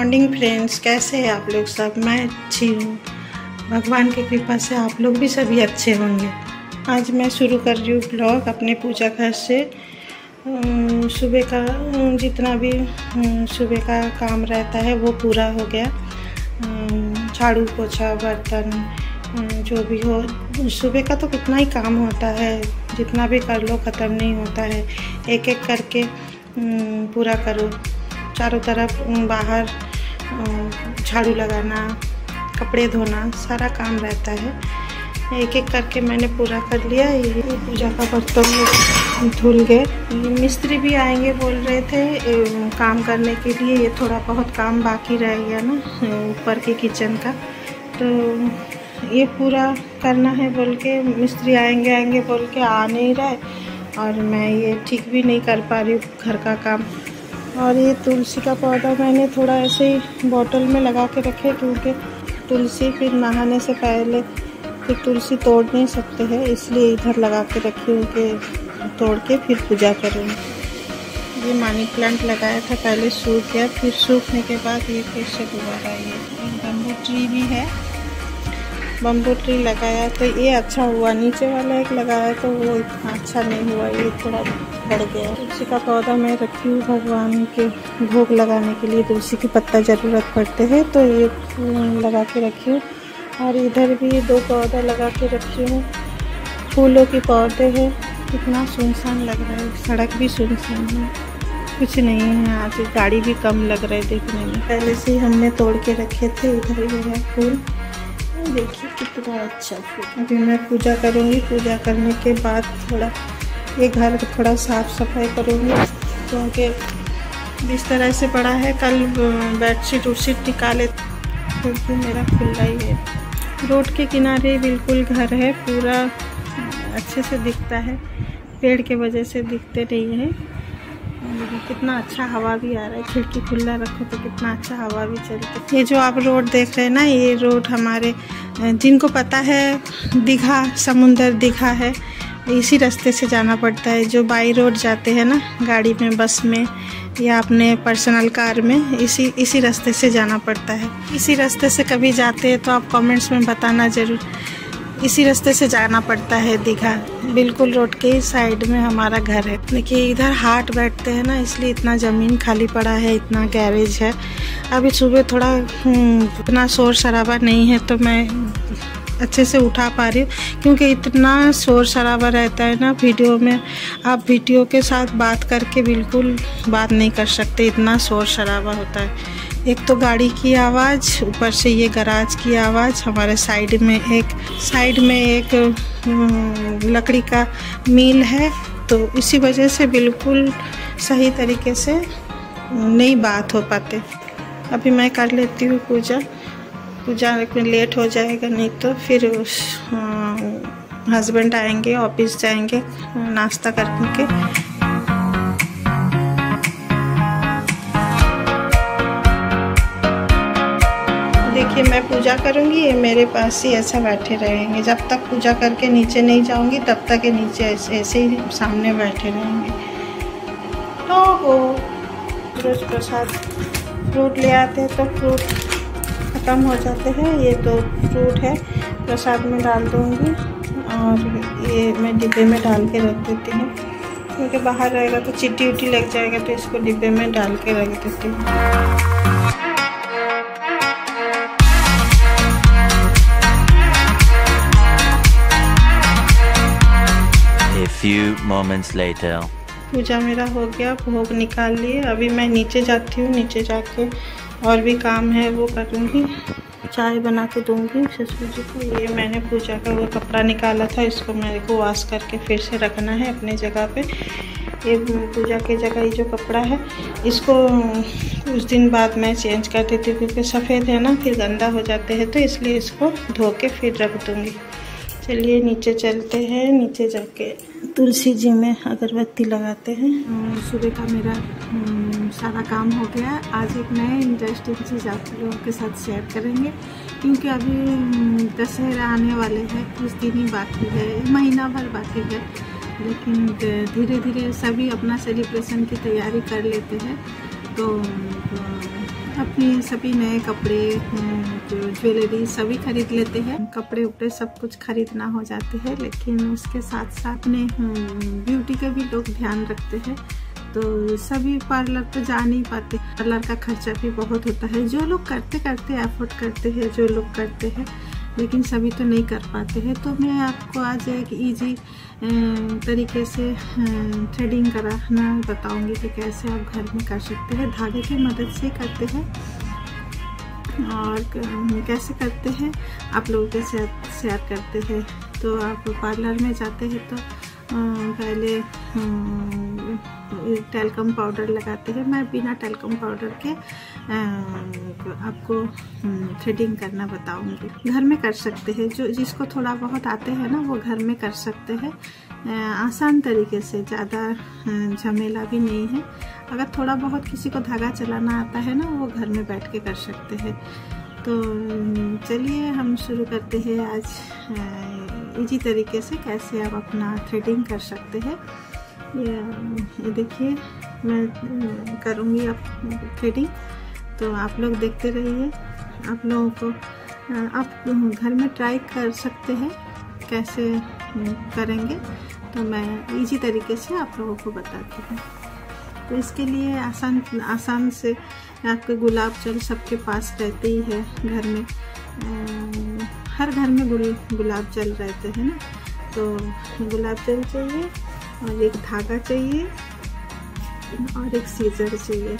Morning friends कैसे हैं आप लोग सब? मैं अच्छी हूँ। भगवान की कृपा से आप लोग भी सभी अच्छे होंगे। आज मैं शुरू कर रही हूँ ब्लॉग अपने पूजा घर से। सुबह का जितना भी सुबह का काम रहता है वो पूरा हो गया। झाड़ू पोछा, बर्तन जो भी हो, सुबह का तो कितना ही काम होता है। जितना भी कर लो, ख़त्म नहीं होता है। एक एक करके पूरा करो। चारों तरफ़ बाहर झाड़ू लगाना, कपड़े धोना, सारा काम रहता है। एक एक करके मैंने पूरा कर लिया। ये पूजा का बर्तन धुल गए। मिस्त्री भी आएँगे बोल रहे थे काम करने के लिए। ये थोड़ा बहुत काम बाकी रह गया ना, ऊपर के किचन का। तो ये पूरा करना है बोल के, मिस्त्री आएँगे आएँगे बोल के आ नहीं रहे और मैं ये ठीक भी नहीं कर पा रही घर का काम। और ये तुलसी का पौधा मैंने थोड़ा ऐसे ही बॉटल में लगा के रखे क्योंकि तुलसी फिर नहाने से पहले फिर तुलसी तोड़ नहीं सकते हैं, इसलिए इधर लगा के रखी हूँ कि तोड़ के फिर पूजा करूँगी ये मनी प्लांट लगाया था, पहले सूख गया, फिर सूखने के बाद ये फिर से दोबारा ये बम्बू ट्री भी है। बम्बू ट्री लगाया तो ये अच्छा हुआ। नीचे वाला एक लगाया तो वो इतना अच्छा नहीं हुआ, ये थोड़ा बढ़ गया। तुलसी का पौधा मैं रखी हूँ भगवान के भोग लगाने के लिए। तुलसी के पत्ता ज़रूरत पड़ते हैं तो ये लगा के रखी हूँ। और इधर भी दो पौधा लगा के रखी हूँ। फूलों के पौधे हैं। कितना सुनसान लग रहा है। सड़क भी सुनसान है। कुछ नहीं है आज। गाड़ी भी कम लग रहा है देखने में। पहले से ही हमने तोड़ के रखे थे। इधर भी है फूल। देखिए कितना अच्छा फूल। अभी मैं पूजा करूँगी। पूजा करने के बाद थोड़ा ये घर थोड़ा साफ़ सफ़ाई करूँगी, क्योंकि जिस तरह से पड़ा है, कल बेडशीट उडशीट निकाले क्योंकि मेरा खुला ही है। रोड के किनारे बिल्कुल घर है, पूरा अच्छे से दिखता है, पेड़ के वजह से दिखते नहीं है। कितना अच्छा हवा भी आ रहा है, खिड़की खुला रखो तो कितना अच्छा हवा भी चलता है। ये जो आप रोड देख रहे हैं ना, ये रोड हमारे जिनको पता है, दीघा, समुंदर दीघा है, इसी रास्ते से जाना पड़ता है। जो बाई रोड जाते हैं ना, गाड़ी में, बस में, या अपने पर्सनल कार में, इसी इसी रास्ते से जाना पड़ता है। इसी रास्ते से कभी जाते हैं तो आप कमेंट्स में बताना ज़रूर। इसी रास्ते से जाना पड़ता है दीघा। बिल्कुल रोड के ही साइड में हमारा घर है। देखिए इधर हाट बैठते हैं ना इसलिए इतना ज़मीन खाली पड़ा है इतना गैरेज है। अभी सुबह थोड़ा हम्म, इतना शोर शराबा नहीं है तो मैं अच्छे से उठा पा रही हूँ क्योंकि इतना शोर शराबा रहता है ना वीडियो में। आप वीडियो के साथ बात करके बिल्कुल बात नहीं कर सकते इतना शोर शराबा होता है। एक तो गाड़ी की आवाज़, ऊपर से ये गराज की आवाज़, हमारे साइड में एक, साइड में एक लकड़ी का मील है तो इसी वजह से बिल्कुल सही तरीके से नहीं बात हो पाते। अभी मैं कर लेती हूँ पूजा। पूजा में लेट हो जाएगा, नहीं तो फिर हस्बैंड आएँगे, ऑफ़िस जाएँगे, नाश्ता करके देखिए मैं पूजा करूँगी, ये मेरे पास ही ऐसा बैठे रहेंगे। जब तक पूजा करके नीचे नहीं जाऊँगी, तब तक ये नीचे ऐसे ऐसे ही सामने बैठे रहेंगे। तो वो रोज प्रसाद फ्रूट ले आते हैं तो फ्रूट ख़त्म हो जाते हैं। ये तो फ्रूट है, प्रसाद में डाल दूँगी और ये मैं डिब्बे में डाल के रख देती हूँ। क्योंकि बाहर रहेगा तो चिट्टी उट्टी लग जाएगा तो इसको डिब्बे में डाल के रख देती हूँ। Few moments later. पूजा मेरा हो गया, भोग निकाल लिए। अभी मैं नीचे जाती हूँ, नीचे जाके और भी काम है, वो करूँगी चाय बना के दूँगी ससुर जी को। ये मैंने पूजा का वो कपड़ा निकाला था, इसको मेरे को वॉश करके फिर से रखना है अपने जगह पे। ये पूजा की जगह ये जो कपड़ा है, इसको कुछ दिन बाद मैं चेंज कर देती हूँ, क्योंकि सफ़ेद है ना, फिर गंदा हो जाते हैं तो इसलिए इसको धो के फिर रख दूँगी। चलिए नीचे चलते हैं। नीचे जाके तुलसी जी में अगरबत्ती लगाते हैं। सुबह का मेरा सारा काम हो गया। आज एक नए इंटरेस्टिंग चीज़ आप लोगों के साथ शेयर करेंगे, क्योंकि अभी दशहरा आने वाले हैं। कुछ दिन ही बाकी है, महीना भर बाकी है। लेकिन धीरे धीरे सभी अपना सेलिब्रेशन की तैयारी कर लेते हैं। तो अपने सभी नए कपड़े ज्वेलरी सभी खरीद लेते हैं। कपड़े उपड़े सब कुछ खरीदना हो जाते हैं, लेकिन उसके साथ साथ अपने ब्यूटी का भी लोग ध्यान रखते हैं। तो सभी पार्लर तो जा नहीं पाते। पार्लर का खर्चा भी बहुत होता है। जो लोग करते करते एफोर्ड करते हैं, जो लोग करते हैं, लेकिन सभी तो नहीं कर पाते हैं। तो मैं आपको आज एक इजी तरीके से थ्रेडिंग कराना बताऊँगी कि कैसे आप घर में कर सकते हैं। धागे की मदद से करते हैं। और कैसे करते हैं, आप लोगों के साथ शेयर करते हैं। तो आप पार्लर में जाते हैं तो पहले टेलकम पाउडर लगाते हैं। मैं बिना टेलकम पाउडर के आपको थ्रेडिंग करना बताऊँगी। घर में कर सकते हैं। जो जिसको थोड़ा बहुत आते हैं ना, वो घर में कर सकते हैं। आसान तरीके से ज़्यादा झमेला भी नहीं है। अगर थोड़ा बहुत किसी को धागा चलाना आता है ना वो घर में बैठ के कर सकते हैं। तो चलिए हम शुरू करते हैं आज इजी तरीके से कैसे आप अपना थ्रेडिंग कर सकते हैं। ये, देखिए मैं करूँगी अब थ्रेडिंग तो आप लोग देखते रहिए आप लोगों को आप घर में ट्राई कर सकते हैं कैसे करेंगे। तो मैं इजी तरीके से आप लोगों को बताती हूँ। तो इसके लिए आसान आसान से आपके गुलाब जल सबके पास रहते ही है घर में। आ, हर घर में गुल गुलाब जल रहते हैं ना? तो गुलाब जल चाहिए और एक धागा चाहिए और एक सीजर चाहिए।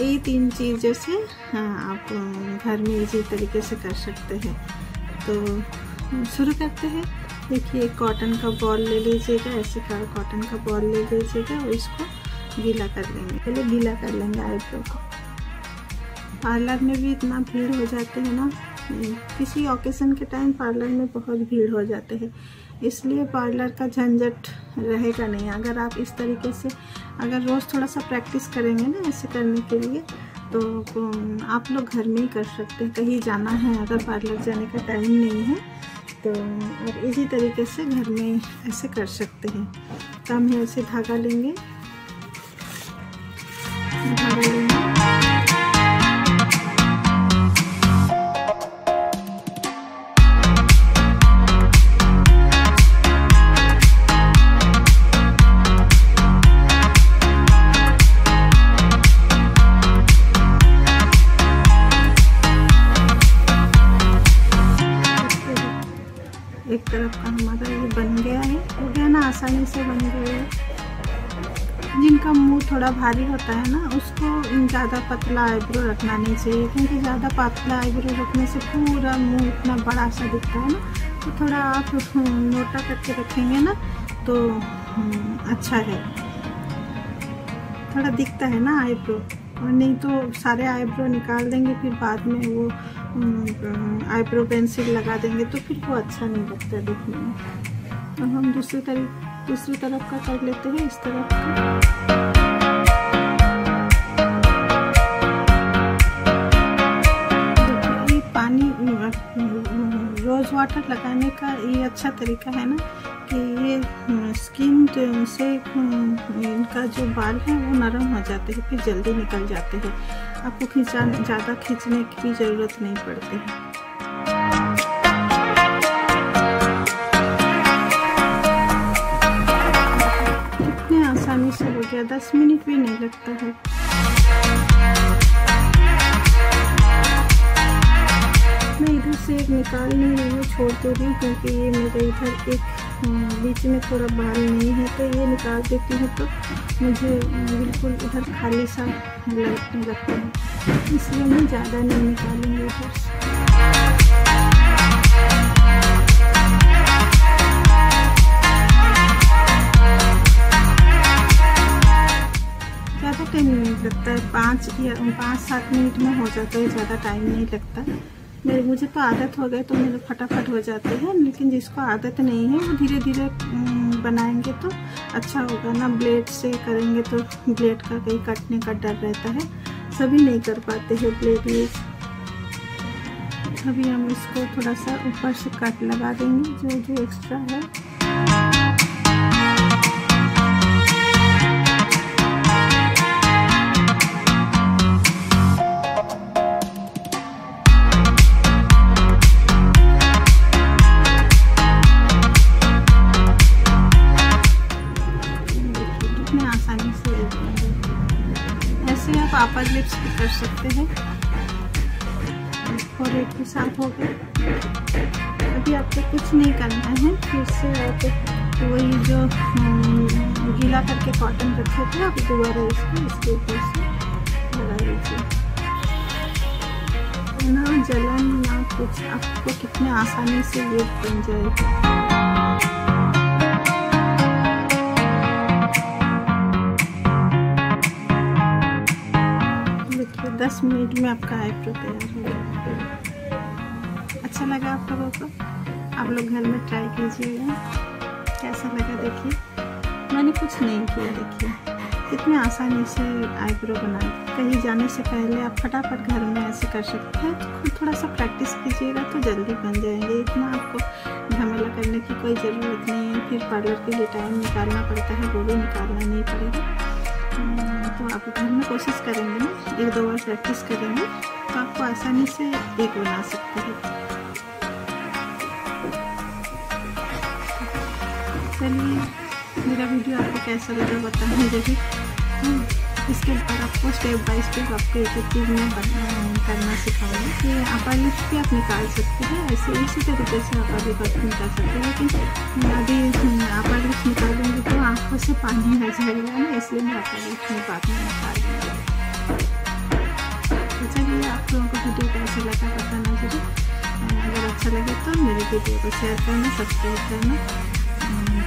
यही तीन चीज़ों से हाँ, आप घर में इजी तरीके से कर सकते हैं। तो शुरू करते हैं। देखिए, एक कॉटन का बॉल ले लीजिएगा, ऐसे का कॉटन का बॉल ले लीजिएगा, और इसको गीला कर लेंगे। पहले गीला कर लेंगे आईब्रो को। पार्लर में भी इतना भीड़ हो जाते हैं ना किसी ओकेशन के टाइम पार्लर में बहुत भीड़ हो जाते हैं। इसलिए पार्लर का झंझट रहेगा नहीं। अगर आप इस तरीके से, अगर रोज़ थोड़ा सा प्रैक्टिस करेंगे ना ऐसे करने के लिए तो आप लोग घर में ही कर सकते हैं। कहीं जाना है, अगर पार्लर जाने का टाइम नहीं है तो और इसी तरीके से घर में ऐसे कर सकते हैं। तो हम ऐसे धागा लेंगे। धागा लेंगे। आसानी से बन गए जिनका मुँह थोड़ा भारी होता है ना, उसको ज़्यादा पतला आईब्रो रखना नहीं चाहिए, क्योंकि ज़्यादा पतला आईब्रो रखने से पूरा मुँह इतना बड़ा सा दिखता है ना तो थोड़ा आप मोटा करके रखेंगे ना तो अच्छा है। थोड़ा दिखता है ना आईब्रो और नहीं तो सारे आईब्रो निकाल देंगे, फिर बाद में वो आईब्रो पेंसिल लगा देंगे तो फिर वो अच्छा नहीं लगता देखने में। तो हम दूसरी तरफ़ दूसरी तरफ़ का कर लेते हैं, इस तरफ़ का। पानी, रोज़ वाटर लगाने का ये अच्छा तरीका है ना, कि ये स्किन से इनका जो बाल है वो नरम हो जाते हैं, फिर जल्दी निकल जाते हैं। आपको खींचा, ज़्यादा खींचने की ज़रूरत नहीं पड़ती है। गया दस मिनट भी नहीं लगता है। मैं इधर से एक निकाल नहीं रही हूँ, छोड़ दे रही हूँ, क्योंकि ये मेरे इधर एक बीच में थोड़ा बाल नहीं है तो ये निकाल देती हूँ तो मुझे बिल्कुल इधर खाली सा लगता है। इसलिए मैं ज़्यादा नहीं निकालूँगी इधर ज़्यादा टाइम नहीं, लगता है पाँच या पाँच सात मिनट में हो जाता है, ज़्यादा टाइम नहीं लगता। मेरे, मुझे तो आदत हो गई तो मेरे फटाफट हो जाते हैं, लेकिन जिसको आदत नहीं है, वो धीरे धीरे बनाएँगे तो अच्छा होगा ना। ब्लेड से करेंगे तो ब्लेड का कहीं कटने का डर रहता है। सभी नहीं कर पाते हैं ब्लेड यूज़ अभी हम इसको थोड़ा सा ऊपर से कट लगा देंगे, जो जो एक्स्ट्रा है। कर सकते हैं। और एक भी साफ़ हो गया। अभी आपको कुछ नहीं करना है। फिर से आप वही जो गीला करके कॉटन रखे थे, आप दोबारा इसको, इसके ऊपर से लगा लीजिए। ना जलन, ना कुछ, आपको कितने आसानी से ये बन जाएगा। दस मिनट में आपका आईब्रो तैयार हो गया। अच्छा लगा आप लोगों को? आप लोग घर में ट्राई कीजिएगा। कैसा लगा देखिए? मैंने कुछ नहीं किया, देखिए। कितने आसानी से आईब्रो बनाए कहीं जाने से पहले आप फटाफट घर में ऐसे कर सकते हैं। खुद थोड़ा सा प्रैक्टिस कीजिएगा तो जल्दी बन जाएँगे। इतना आपको झमेला करने की कोई ज़रूरत नहीं है। फिर पार्लर के लिए टाइम निकालना पड़ता है, वो भी निकालना नहीं पड़ेगा। आप घर में कोशिश करेंगे ना, एक दो बार प्रैक्टिस करेंगे तो आपको आसानी से एक बना सकते हैं। चलिए, मेरा वीडियो आपको कैसा लगा बताएँ ज़रूर। इसके बाद आपको स्टेप बाय स्टेप आपको एक एक चीज़ में करना सिखाऊँगी कि अपर लिप्स भी आप निकाल सकते हैं, ऐसे इसी तरीके से आप अभी बर्फ़ निकाल सकते हैं। लेकिन अभी अपर लिप्स निकालूँगी तो आँखों से पानी आ जाएगा ना, इसलिए मैं अपर लिप्स में बाद में निकाल दूँगी। तो चलिए, आप लोगों को वीडियो कैसे लगा बताना ज़रूर। अगर अच्छा लगे तो मेरे वीडियो को शेयर करना सब्सक्राइब करना।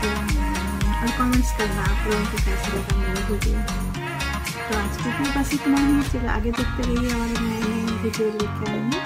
तो और कमेंट्स करना आप लोगों को कैसे लगा मेरा वीडियो। तो आज के लिए बस इतना ही। चलो, आगे देखते रहिए और नए नए वीडियो लेकर आएँगे।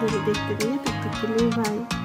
वीडियो देखते रहिए, तब तक के लिए बाय